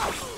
I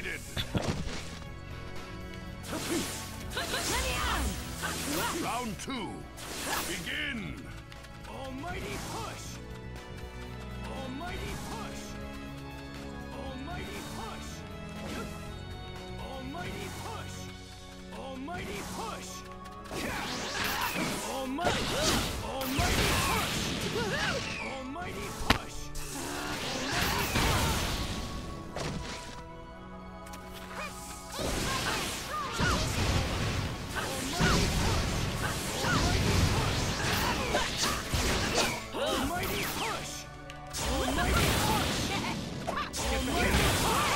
decided. Round two. Begin. Almighty push. Almighty push. Almighty push. Almighty push. Almighty push. Almighty. Almighty